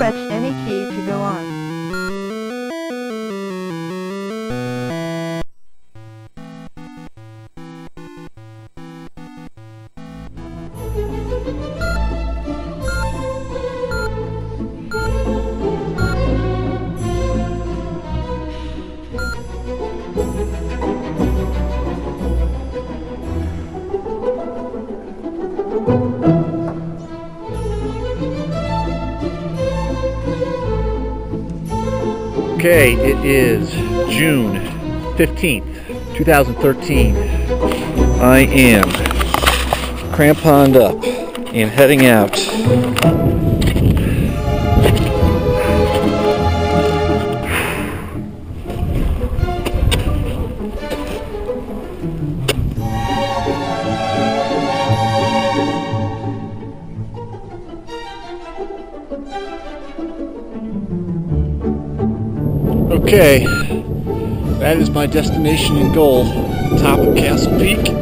Press any key to go on. Okay, it is June 15th, 2013. I am cramponed up and heading out. Okay, that is my destination and goal, top of Castle Peak.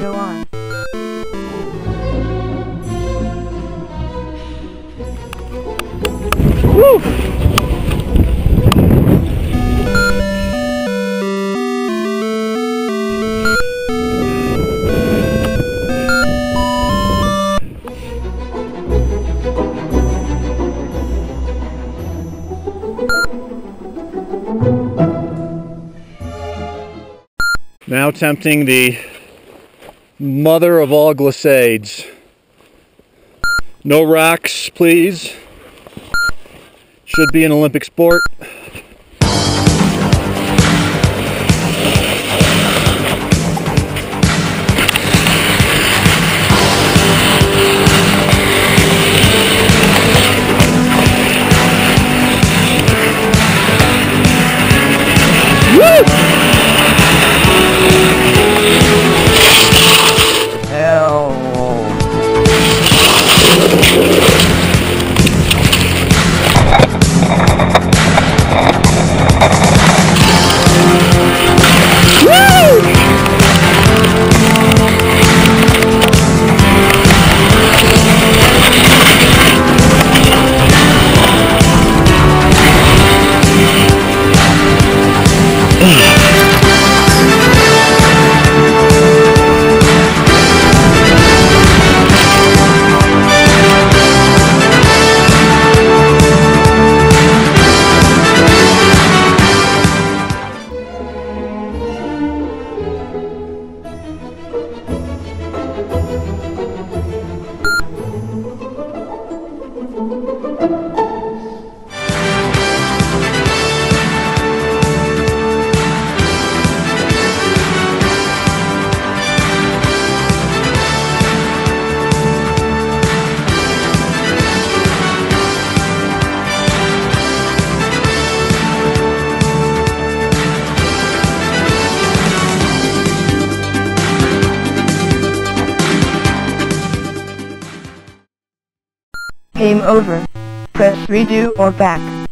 Go on. Woo! Now tempting the mother of all glissades. No rocks, please. Should be an Olympic sport. Over. Press redo or back.